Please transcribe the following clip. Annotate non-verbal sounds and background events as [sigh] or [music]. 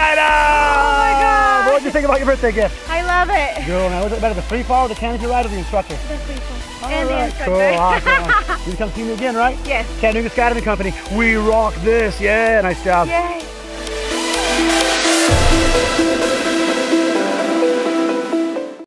Oh my god! What did you think about your birthday gift? I love it. Girl, now was it better, the free fall, the canopy ride, or the instructor? The free fall. All and right. the instructor. Cool, awesome. [laughs] you come see me again, right? Yes. Chattanooga Skydiving Company. We rock this. Yeah, nice job. Yay.